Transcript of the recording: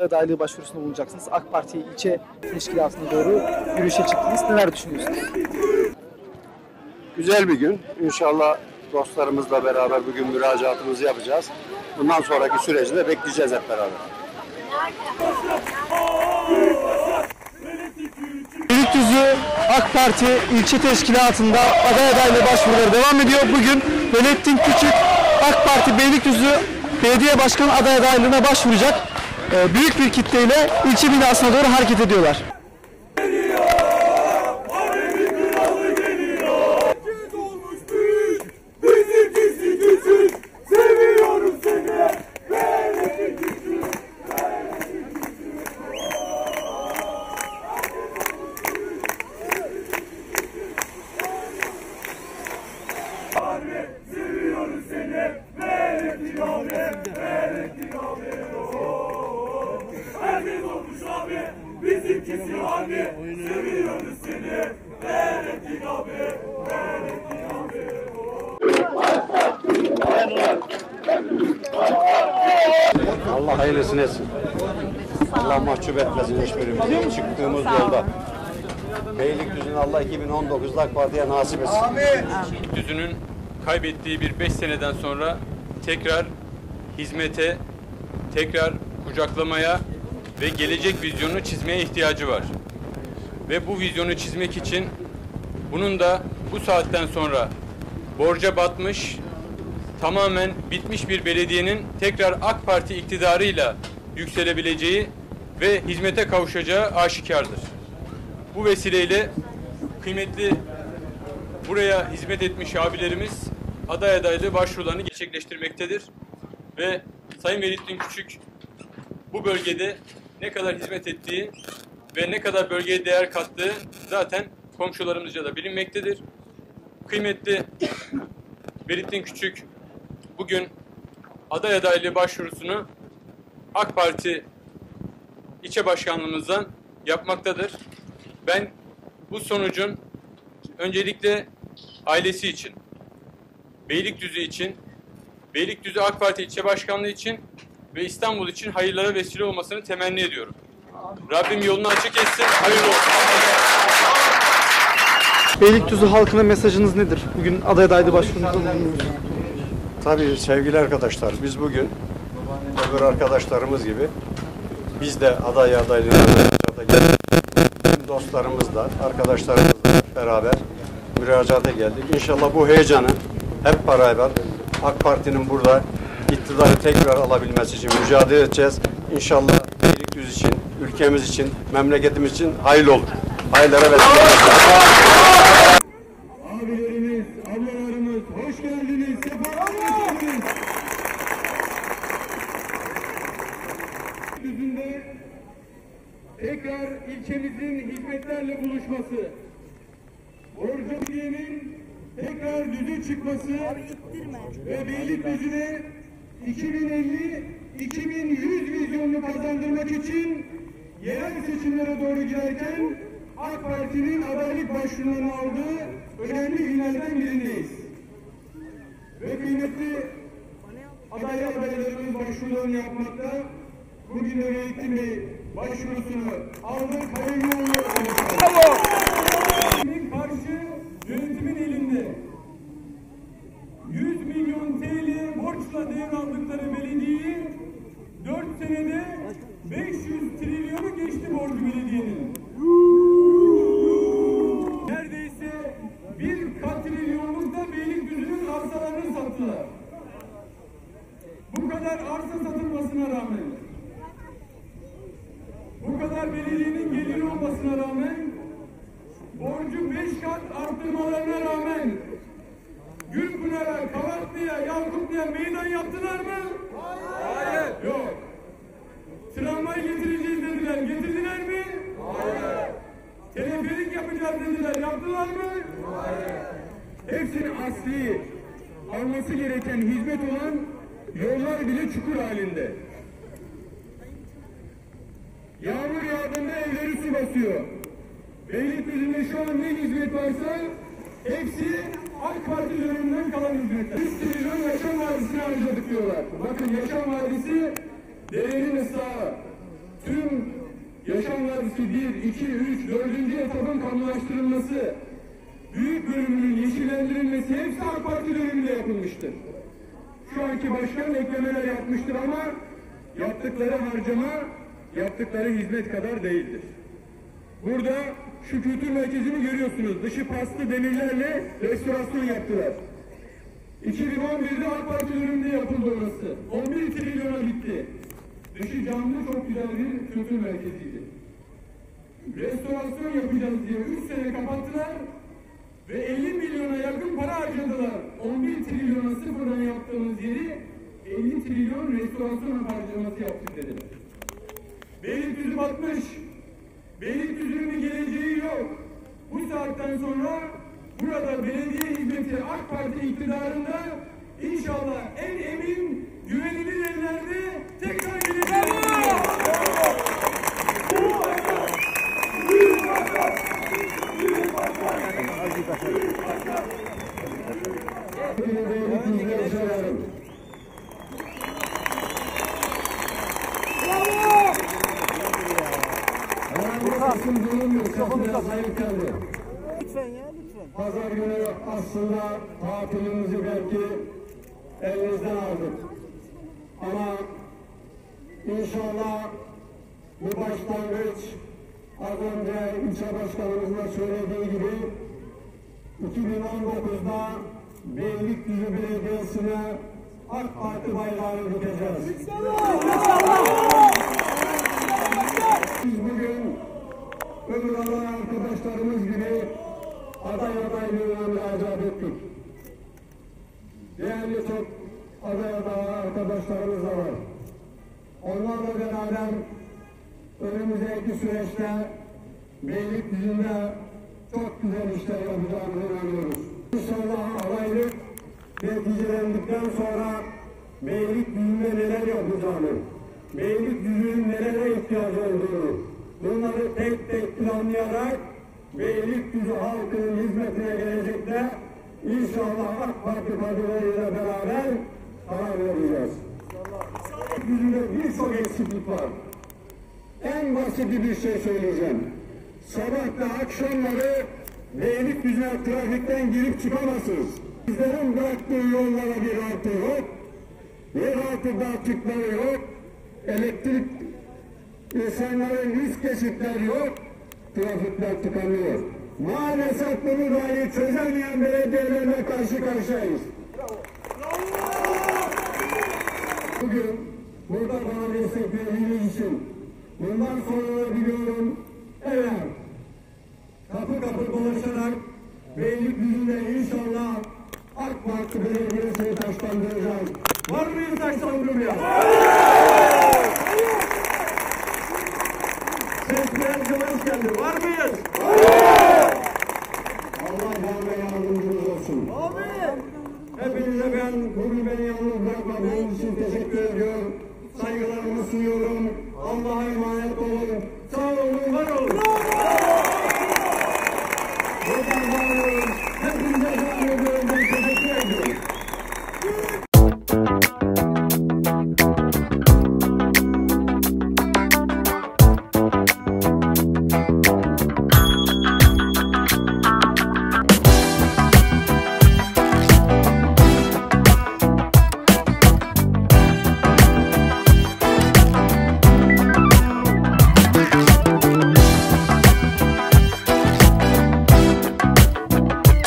adaylığı başvurusunda bulunacaksınız. AK Parti ilçe teşkilatına doğru yürüyüşe çıktınız. Neler düşünüyorsunuz? Güzel bir gün. İnşallah dostlarımızla beraber bugün müracaatımızı yapacağız. Bundan sonraki süreci de bekleyeceğiz hep beraber. Beylikdüzü AK Parti ilçe teşkilatında aday adaylığı başvuruları devam ediyor. Bugün Velettin Küçük AK Parti Beylikdüzü Belediye Başkanı aday adaylığına başvuracak. Ee, büyük bir kitleyle ilçe binasına doğru hareket ediyorlar. Allah hayırlısını etsin. Allah mahcup etmesin hiçbirimizi. Çıktığımız yolda. Beylikdüzü'nü Allah 2019'da AK Parti'ye nasip etsin. Düzü'nün kaybettiği bir 5 seneden sonra tekrar hizmete, tekrar kucaklamaya ve gelecek vizyonu çizmeye ihtiyacı var. Ve bu vizyonu çizmek için bunun da bu saatten sonra borca batmış, tamamen bitmiş bir belediyenin tekrar AK Parti iktidarıyla yükselebileceği ve hizmete kavuşacağı aşikardır. Bu vesileyle kıymetli buraya hizmet etmiş abilerimiz aday adaylığı başvurularını gerçekleştirmektedir. Ve Sayın Velittin Küçük bu bölgede ne kadar hizmet ettiği ve ne kadar bölgeye değer kattığı zaten komşularımızca da bilinmektedir. Kıymetli Velittin Küçük bugün aday adaylığı başvurusunu AK Parti ilçe başkanlığımızdan yapmaktadır. Ben bu sonucun öncelikle ailesi için, Beylikdüzü için, Beylikdüzü AK Parti ilçe başkanlığı için ve İstanbul için hayırlara vesile olmasını temenni ediyorum. Rabbim yolunu açık etsin, hayırlı olsun. Beylikdüzü halkına mesajınız nedir? Bugün aday adaylığı başvurunda bulunuyoruz. Tabii sevgili arkadaşlar biz bugün öbür arkadaşlarımız gibi biz de aday geldik. Tüm dostlarımızla, arkadaşlarımızla beraber müracaata geldik. İnşallah bu heyecanı hep beraber AK Parti'nin burada iktidarı tekrar alabilmesi için mücadele edeceğiz. İnşallah Beylikdüzü için, ülkemiz için, memleketimiz için hayırlı olur. Hayırlara vesile hoş geldiniz, sefalar getirdiniz. Düzünde tekrar ilçemizin hizmetlerle buluşması, Borcuklu'nun tekrar düze çıkması ve Beylikdüzü'ne 2050-2100 vizyonunu kazandırmak için yerel seçimlere doğru giderken AK Parti'nin adaylık başvurularını aldığı önemli günlerden birindeyiz. Ve kıymetli aday adaylarımız başvurularını yapmakta. Bugün de Veyittin Bey başvurusunu aldık. Hayırlı uğurlu olsun. Karşı yönetimin elinde. 100 milyon TL borçla devraldıkları belediyeyi 4 senede 500 trilyonu geçti borcu belediyenin. Neredeyse bir katrilyonluk da Beylikdüzü'nün arsalarını sattılar. Bu kadar arsa satılmasına rağmen, kadar belediyenin geliri olmasına rağmen, borcu beş kat arttırmalarına rağmen, Gülpınar'a, Kavaklı'ya, Yakuplu'ya meydan yaptılar mı? Hayır. Yok. Tramvay getireceğiz dediler, getirdiler mi? Hayır. Teleferik yapacağız dediler, yaptılar mı? Hayır. Hepsinin asli, alması gereken hizmet olan yollar bile çukur halinde. Yağmur yağdığında evleri su basıyor. Beylikdüzü'nde şu an ne hizmet varsa hepsi AK Parti döneminden kalan hizmetler. 3 trilyon yaşam vadisine harcadık diyorlar. Bakın yaşam vadisi derenin ıslahı. Yaşam Vadisi 1, 2, 3, 4. etapın kamulaştırılması, büyük bölümünün yeşillendirilmesi hepsi AK Parti döneminde yapılmıştır. Şu anki başkan eklemeler yapmıştır ama yaptıkları harcama, yaptıkları hizmet kadar değildir. Burada şu kültür merkezini görüyorsunuz. Dışı paslı demirlerle restorasyon yaptılar. 2011'de AK Parti döneminde yapıldı orası. 11 trilyona gitti. Dışı camlı çok güzel bir kültür merkeziydi. Restorasyon yapacağız diye 3 sene kapattılar ve 50 milyona yakın para harcadılar. 11 trilyona sıfırdan yaptığımız yeri 50 trilyon restorasyon harcaması yaptık dediler. Beylikdüzü batmış. Beylikdüzü'nün geleceği yok. Bu saatten sonra burada belediye hizmeti AK Parti iktidarında inşallah en emin, güvenilir ellerde tekrar gelecek. Beylikdüzü'ne yaşarım. Kapıda sayın kaldı. Lütfen ya lütfen. Pazar günü aslında tatilimizi belki elinizden aldık. Ama inşallah bu başlangıç az önce ilçe başkanımızın da söylediği gibi 2019'da Beylikdüzü Belediyesi'ne AK Parti bayrağını dikeceğiz. Biz bugün öbür aday arkadaşlarımız gibi aday adaylığına müracaat ettik. Değerli çok aday aday arkadaşlarımız da var. Onlarla beraber önümüzdeki süreçte Beylikdüzü'nde çok güzel işler yapacağımıza inanıyoruz. İnşallah adaylık neticelendikten sonra Beylikdüzü'nde neler yapacağını, Beylikdüzü'nün nelere ihtiyacı olduğunu, bunları tek tek planlayarak Beylikdüzü halkının hizmetine gelecekte inşallah AK Parti kadrolarıyla beraber karar vereceğiz. Beylikdüzü'nde birçok eksiklik var. En basit bir şey söyleyeceğim. Sabahla akşamları Beylikdüzü'ne trafikten girip çıkamazsınız. Bizlerin bıraktığı yollara bir artı yok. Yeraltı dağıtıkları yok. Elektrik insanların üst geçitleri yok. Trafikler tıkanıyor. Maalesef bunu dahi çözemeyen belediyelerle karşı karşıyayız. Bugün burada bana desteklediğiniz için bundan sonra biliyorum evet kapı kapı dolaşarak Beylikdüzü'nde inşallah AK Parti Belediyesi'ni taşlandıracağız. Var mıyız taşlandırmaya? Sesler kıvırız kendi. Var mıyız? Hayır. Allah var ve yardımcınız olsun. Amin. Hepinize ben bugün beni yalnız bırakmadığınız için teşekkür ediyorum. Saygılarımı sunuyorum. Allah'a emanet